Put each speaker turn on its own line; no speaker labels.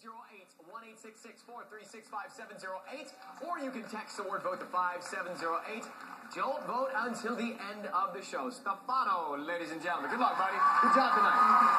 1 436 5708, or you can text the word vote to 5708. Don't vote until the end of the show. Stefano, ladies and gentlemen. Good luck, buddy. Good job tonight.